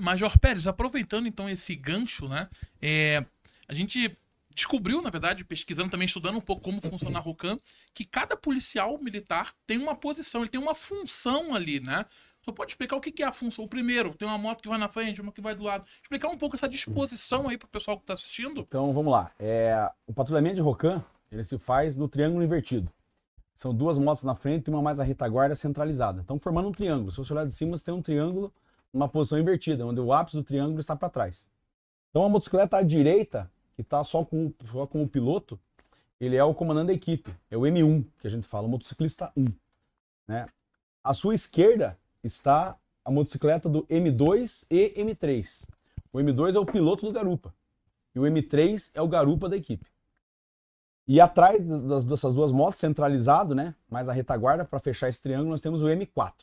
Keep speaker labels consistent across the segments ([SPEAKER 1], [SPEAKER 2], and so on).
[SPEAKER 1] Major Pérez, aproveitando então esse gancho, né? É, a gente descobriu, na verdade, pesquisando também, estudando um pouco como funciona a ROCAM, que cada policial militar tem uma posição, ele tem uma função ali, né? Só pode explicar o que é a função. O primeiro, tem uma moto que vai na frente, uma que vai do lado. Explicar um pouco essa disposição aí para o pessoal que está assistindo.
[SPEAKER 2] Então, vamos lá. É, o patrulhamento de ROCAM, ele se faz no triângulo invertido. São duas motos na frente e uma mais a retaguarda centralizada. Então, formando um triângulo. Se você olhar de cima, você tem um triângulo numa posição invertida, onde o ápice do triângulo está para trás. Então, a motocicleta à direita, que está só com, só com o piloto, ele é o comandante da equipe. É o M1, que a gente fala, o motociclista 1. Né? À sua esquerda está a motocicleta do M2 e M3. O M2 é o piloto do garupa. E o M3 é o garupa da equipe. E atrás dessas duas motos, centralizado, né? Mais a retaguarda, para fechar esse triângulo, nós temos o M4.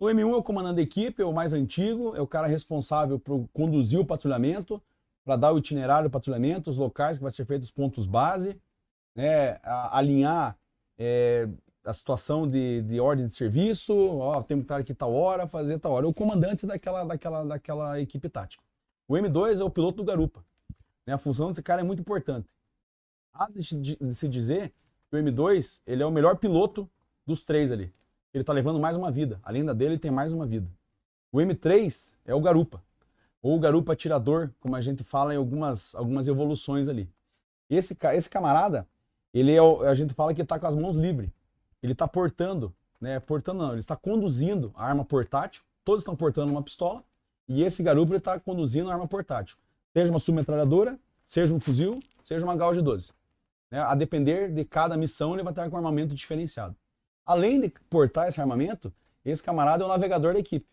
[SPEAKER 2] O M1 é o comandante da equipe, é o mais antigo, é o cara responsável por conduzir o patrulhamento, para dar o itinerário do patrulhamento, os locais que vai ser feito os pontos base, né? alinhar é, a situação de, de ordem de serviço, ó, tem que estar aqui tal hora, fazer tal hora. É o comandante daquela, daquela, daquela equipe tática. O M2 é o piloto do garupa. Né? A função desse cara é muito importante. Há de, de se dizer que o M2 ele é o melhor piloto dos três ali. Ele está levando mais uma vida. Além da dele, ele tem mais uma vida. O M3 é o garupa. Ou o garupa atirador, como a gente fala em algumas, algumas evoluções ali. Esse, esse camarada, ele é o, a gente fala que está com as mãos livres ele está portando, né? Portando não, ele está conduzindo a arma portátil. Todos estão portando uma pistola e esse garupa está conduzindo a arma portátil. Seja uma submetralhadora, seja um fuzil, seja uma gauge 12. Né? A depender de cada missão, ele vai estar com armamento diferenciado. Além de portar esse armamento, esse camarada é o navegador da equipe.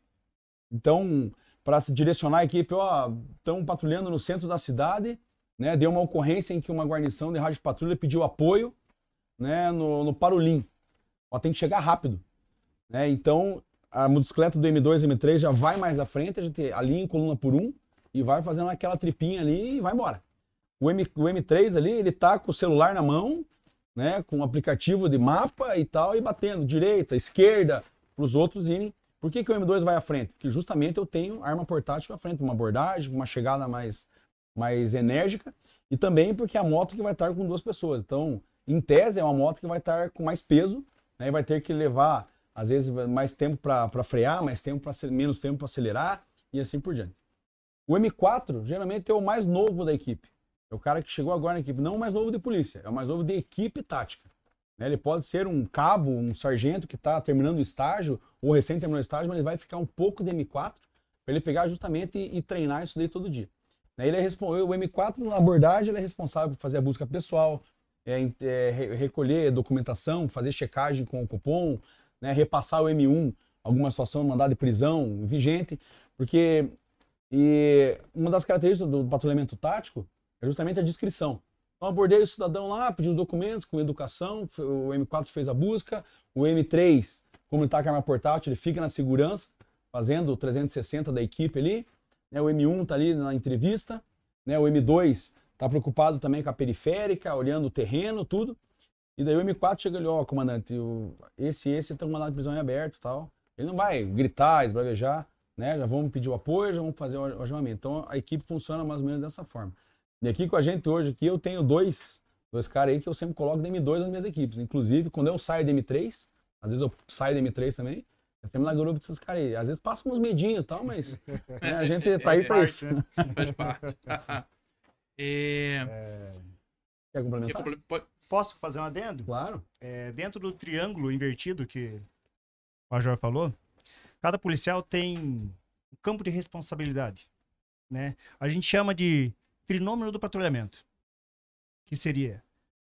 [SPEAKER 2] Então, para se direcionar a equipe, ó, estão patrulhando no centro da cidade, né? Deu uma ocorrência em que uma guarnição de rádio patrulha pediu apoio, né, no, no Parolim. Ela tem que chegar rápido. Né? Então, a motocicleta do M2 e M3 já vai mais à frente, a gente alinha em coluna por um e vai fazendo aquela tripinha ali e vai embora. O, M, o M3 ali, ele tá com o celular na mão, né, com um aplicativo de mapa e tal, e batendo direita, esquerda, para os outros irem. Por que, que o M2 vai à frente? Porque justamente eu tenho arma portátil à frente, uma abordagem, uma chegada mais, mais enérgica, e também porque é a moto que vai estar com duas pessoas. Então, em tese, é uma moto que vai estar com mais peso né? vai ter que levar, às vezes, mais tempo para frear, mais tempo para menos tempo para acelerar e assim por diante. O M4 geralmente é o mais novo da equipe. É o cara que chegou agora na equipe, não o mais novo de polícia, é o mais novo de equipe tática. Né? Ele pode ser um cabo, um sargento que está terminando o estágio, ou recém terminou o estágio, mas ele vai ficar um pouco de M4 para ele pegar justamente e, e, treinar isso daí todo dia. Né? Ele é o M4 na abordagem ele é responsável por fazer a busca pessoal, é, é, recolher documentação, fazer checagem com o cupom, né, repassar o M1, alguma situação, mandado de prisão vigente, porque e uma das características do patrulhamento tático é justamente a descrição. Então abordei o cidadão lá, pediu os documentos com educação, o M4 fez a busca, o M3, como ele está com a arma portátil, ele fica na segurança, fazendo o 360 da equipe ali, né, o M1 está ali na entrevista, né, o M2 Tá preocupado também com a periférica, olhando o terreno, tudo. E daí o M4 chega ali, ó, oh, comandante, o, esse esse tem um mandado de prisão em aberto tal. Ele não vai gritar, esbravejar, né? Já vamos pedir o apoio, já vamos fazer o algemamento. Então a equipe funciona mais ou menos dessa forma. E aqui com a gente hoje, aqui eu tenho dois, dois caras aí que eu sempre coloco de M2 nas minhas equipes. Inclusive, quando eu saio de M3, às vezes eu saio de M3 também, nós temos na grupo desses caras aí. Às vezes passa uns medinhos e tal, mas né, a gente tá aí pra isso. Né? Faz parte.
[SPEAKER 3] É... Quer complementar? Posso fazer um adendo?
[SPEAKER 2] Claro.
[SPEAKER 3] É, dentro do triângulo invertido que o Major falou, cada policial tem um campo de responsabilidade. Né? A gente chama de trinômio do patrulhamento, que seria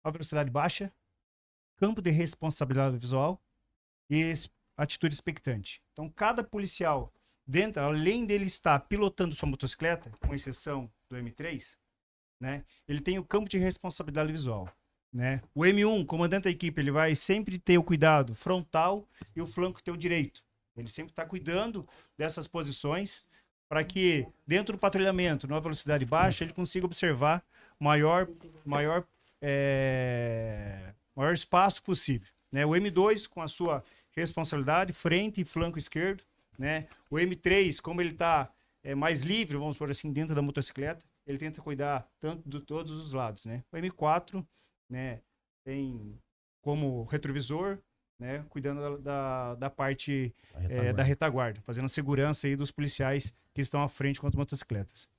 [SPEAKER 3] a velocidade baixa, campo de responsabilidade visual e atitude expectante. Então, cada policial, dentro, além dele estar pilotando sua motocicleta, com exceção do M3, né? Ele tem o campo de responsabilidade visual. Né? O M1, comandante da equipe, ele vai sempre ter o cuidado frontal e o flanco ter o direito. Ele sempre está cuidando dessas posições para que, dentro do patrulhamento, numa velocidade baixa, ele consiga observar maior, maior, é, maior espaço possível. Né? O M2, com a sua responsabilidade, frente e flanco esquerdo. Né? O M3, como ele está é mais livre, vamos por assim, dentro da motocicleta. Ele tenta cuidar tanto de todos os lados, né? O M4, né, tem como retrovisor, né, cuidando da, da, da parte
[SPEAKER 2] A
[SPEAKER 3] é,
[SPEAKER 2] retaguarda.
[SPEAKER 3] da retaguarda, fazendo a segurança aí dos policiais que estão à frente com as motocicletas.